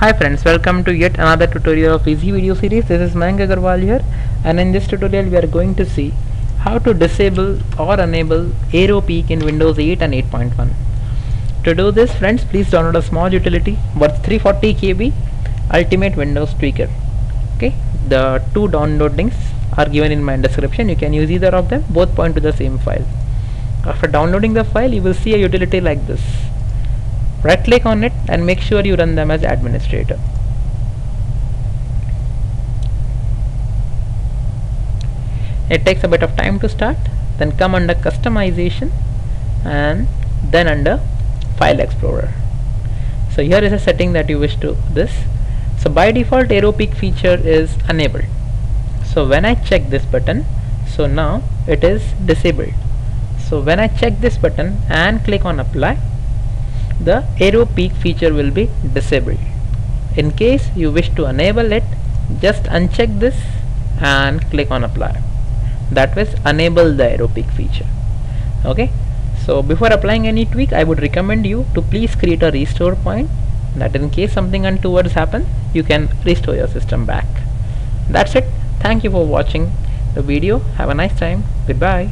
Hi friends, welcome to yet another tutorial of Easy Video Series. This is Mayank Agarwal here and in this tutorial we are going to see how to disable or enable Aero Peek in Windows 8 and 8.1. To do this friends, please download a small utility worth 340 KB Ultimate Windows Tweaker. Okay, the two download links are given in my description. You can use either of them, both point to the same file. After downloading the file, you will see a utility like this right click on it and make sure you run them as administrator. It takes a bit of time to start then come under customization and then under file explorer. So here is a setting that you wish to this. So by default AeroPeek feature is enabled. So when I check this button so now it is disabled. So when I check this button and click on apply the Aero Peek feature will be disabled. In case you wish to enable it, just uncheck this and click on apply. That was enable the Aero Peek feature. Okay. So before applying any tweak, I would recommend you to please create a restore point that in case something untoward happens, you can restore your system back. That's it. Thank you for watching the video. Have a nice time. Goodbye.